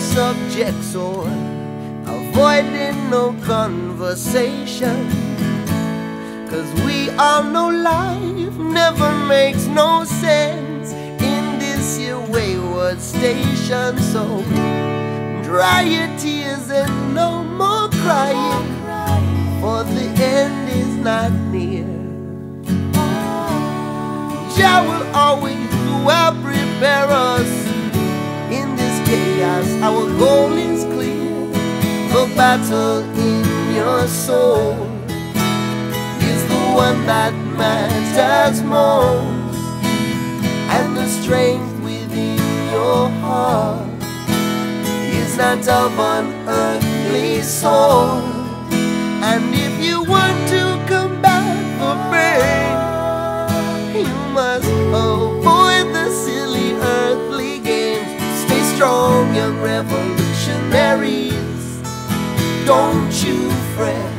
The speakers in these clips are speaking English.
subjects or avoiding no conversation. Cause we all know life never makes no sense in this wayward station. So dry your tears and no more crying, for the end is not near. Jah will always well prepare us. Our goal is clear. The battle in your soul is the one that matters most, and the strength within your heart is not of an earthly soul. And if you want strong, young revolutionaries. Don't you fret,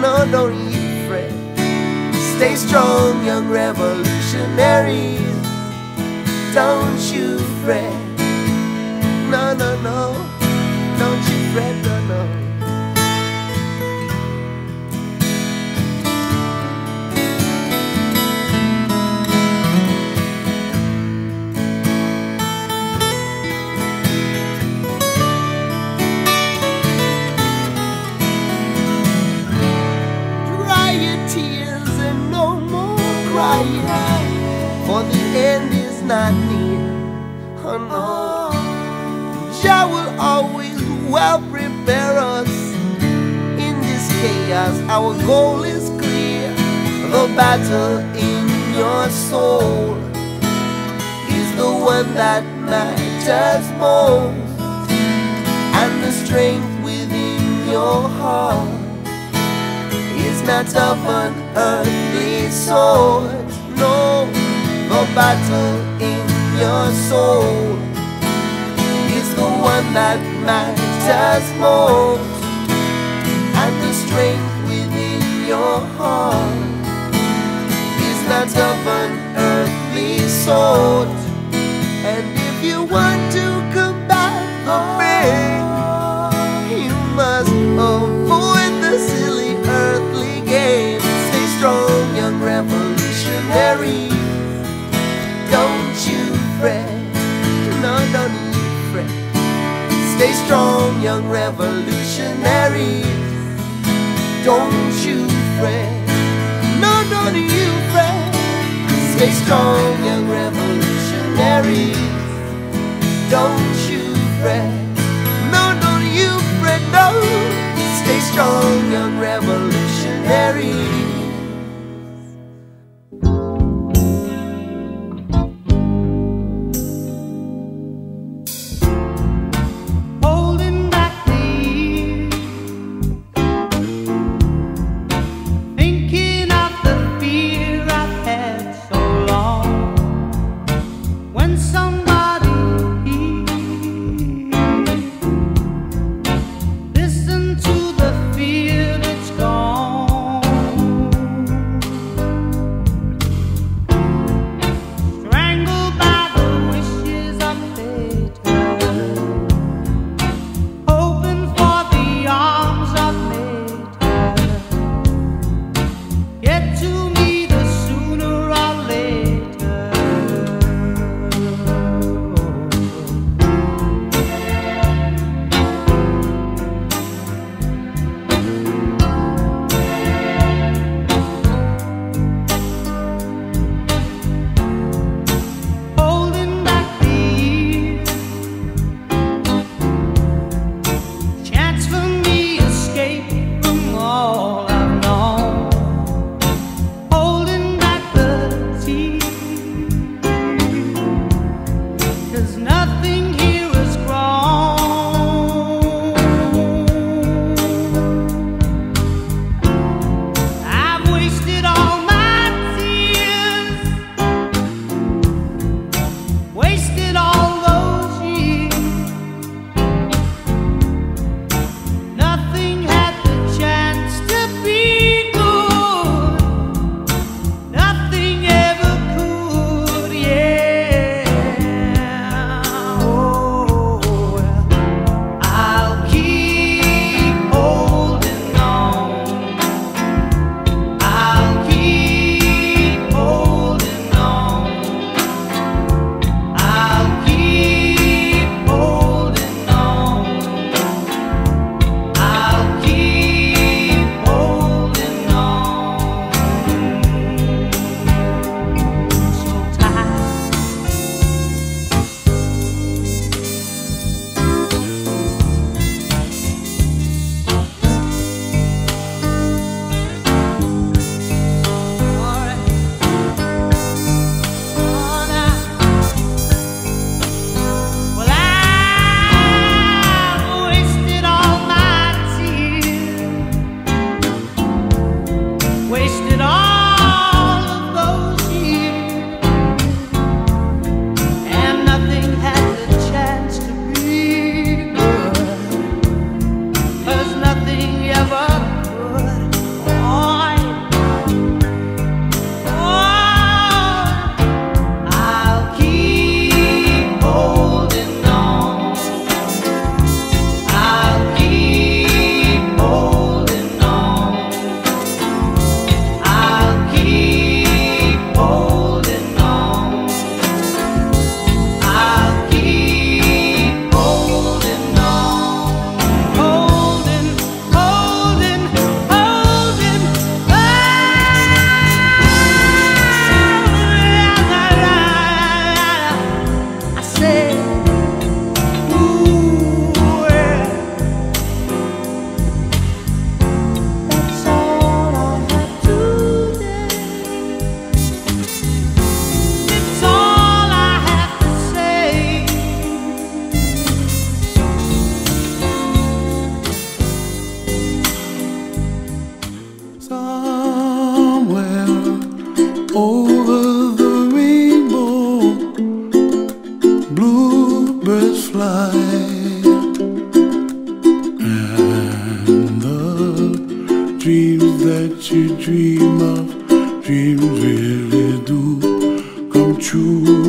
no, don't you fret. Stay strong, young revolutionaries. Don't you fret, no, no, no. Don't you fret, no, no. For the end is not near. Oh no, Jah will always well prepare us in this chaos. Our goal is clear. The battle in your soul is the one that matters most, and the strength within your heart is not of an earthly sort. No, the battle in your soul. Is the one that matters most, and the strength young revolutionaries. Don't you fret. No, don't you fret. Stay strong, young revolutionaries. Don't you fret. No, don't you fret. No. Stay strong, young revolutionaries. trouble really do come drops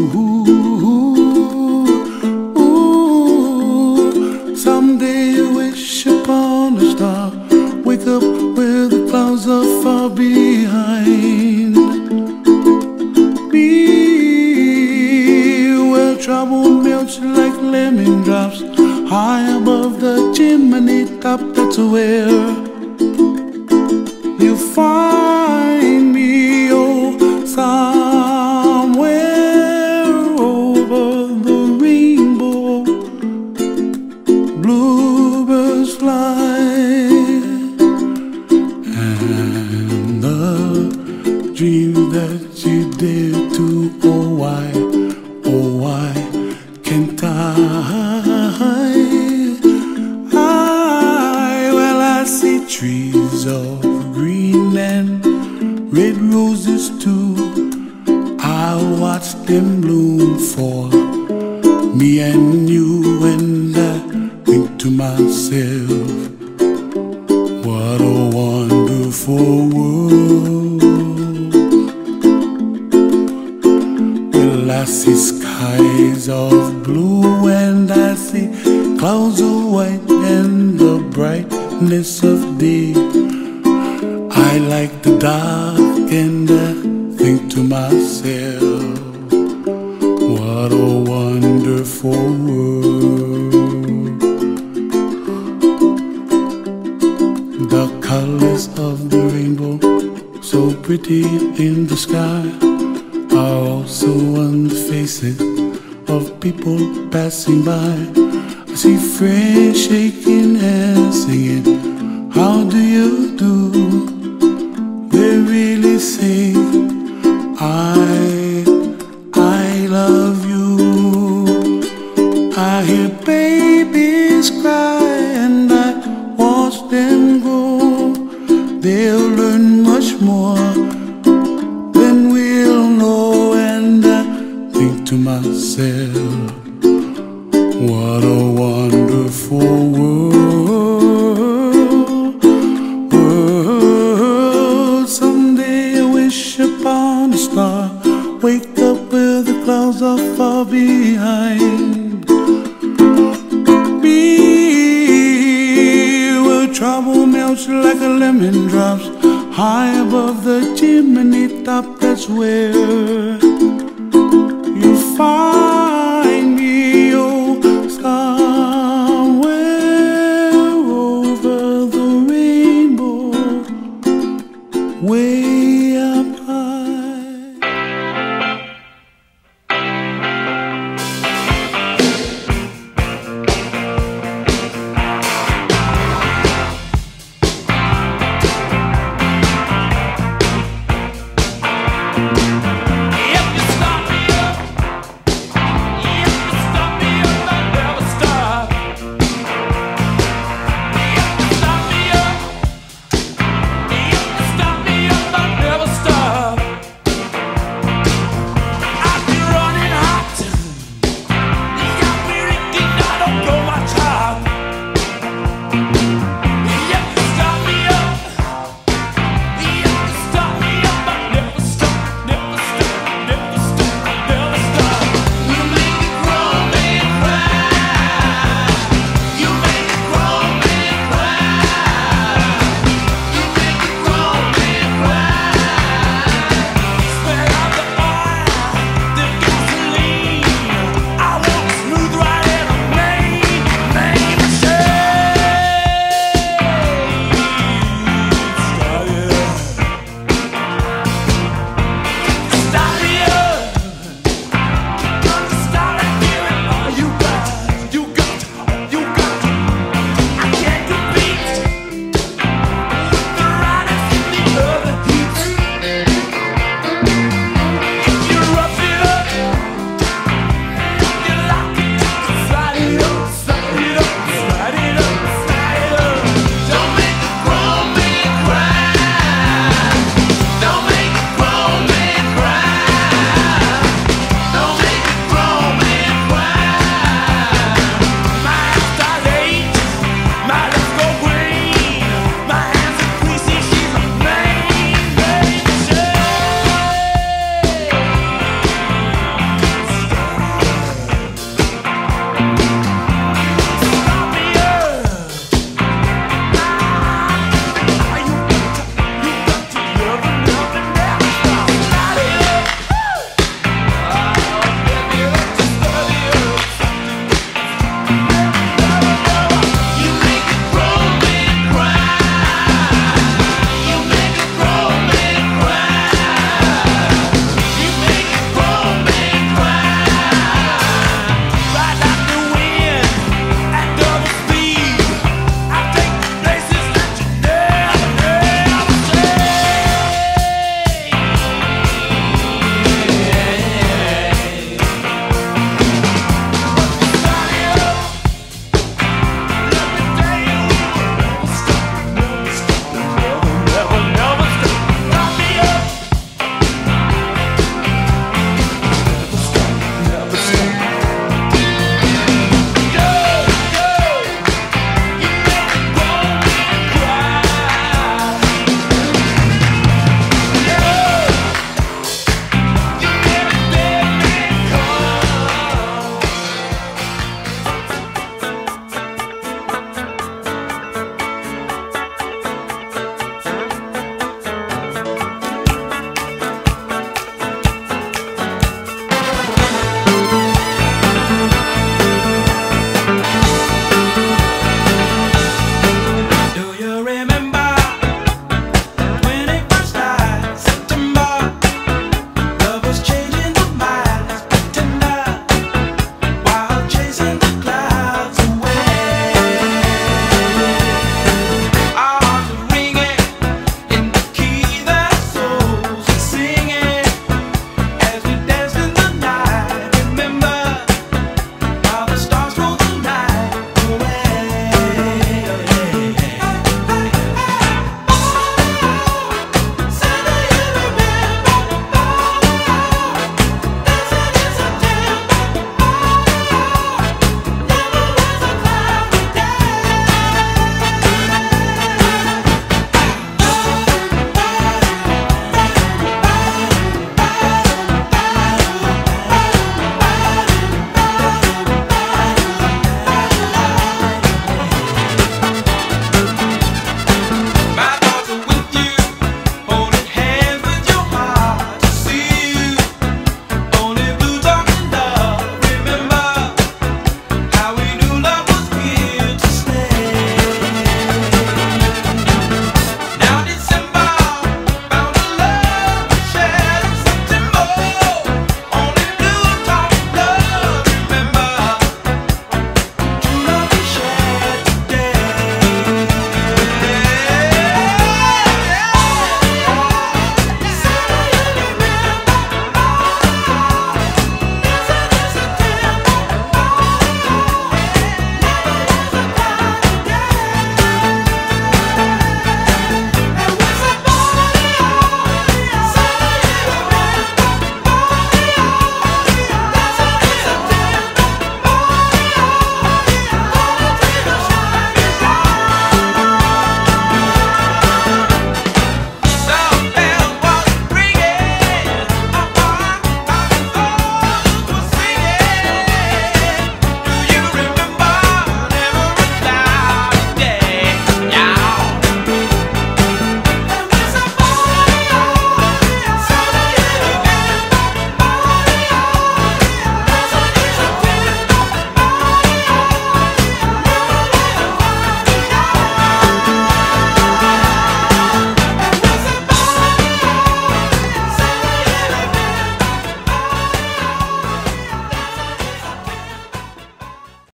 Well, I see skies of blue, and I see clouds of white, and the brightness of day. I like the dark, in the sky, are also on the faces of people passing by. I see friends shaking hands, singing, How do you do? They really say, I, behind. Be where trouble melts like a lemon drops high above the chimney top. That's where